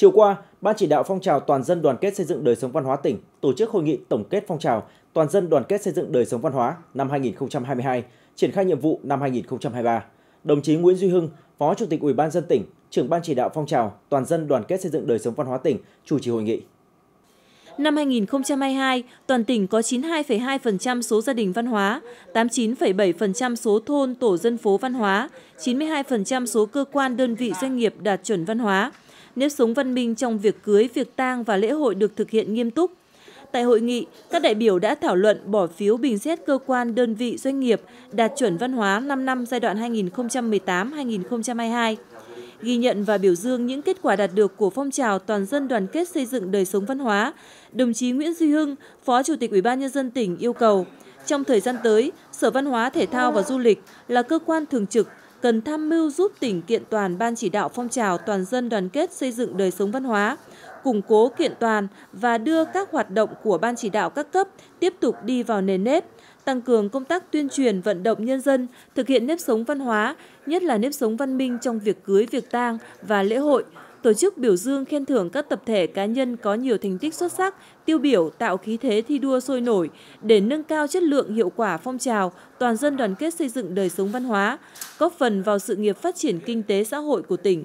Chiều qua, Ban chỉ đạo phong trào toàn dân đoàn kết xây dựng đời sống văn hóa tỉnh tổ chức hội nghị tổng kết phong trào toàn dân đoàn kết xây dựng đời sống văn hóa năm 2022, triển khai nhiệm vụ năm 2023. Đồng chí Nguyễn Duy Hưng, Phó Chủ tịch Ủy ban dân tỉnh, trưởng Ban chỉ đạo phong trào toàn dân đoàn kết xây dựng đời sống văn hóa tỉnh chủ trì hội nghị. Năm 2022, toàn tỉnh có 92,2% số gia đình văn hóa, 89,7% số thôn tổ dân phố văn hóa, 92% số cơ quan đơn vị doanh nghiệp đạt chuẩn văn hóa. Nếp sống văn minh trong việc cưới, việc tang và lễ hội được thực hiện nghiêm túc. Tại hội nghị, các đại biểu đã thảo luận bỏ phiếu bình xét cơ quan, đơn vị, doanh nghiệp đạt chuẩn văn hóa 5 năm giai đoạn 2018-2022 ghi nhận và biểu dương những kết quả đạt được của phong trào toàn dân đoàn kết xây dựng đời sống văn hóa, đồng chí Nguyễn Duy Hưng, Phó Chủ tịch Ủy ban nhân dân tỉnh yêu cầu trong thời gian tới, Sở Văn hóa Thể thao và Du lịch là cơ quan thường trực cần tham mưu giúp tỉnh kiện toàn ban chỉ đạo phong trào toàn dân đoàn kết xây dựng đời sống văn hóa, củng cố kiện toàn và đưa các hoạt động của ban chỉ đạo các cấp tiếp tục đi vào nền nếp, tăng cường công tác tuyên truyền vận động nhân dân thực hiện nếp sống văn hóa, nhất là nếp sống văn minh trong việc cưới, việc tang và lễ hội, tổ chức biểu dương khen thưởng các tập thể cá nhân có nhiều thành tích xuất sắc, tiêu biểu tạo khí thế thi đua sôi nổi để nâng cao chất lượng hiệu quả phong trào toàn dân đoàn kết xây dựng đời sống văn hóa, góp phần vào sự nghiệp phát triển kinh tế xã hội của tỉnh.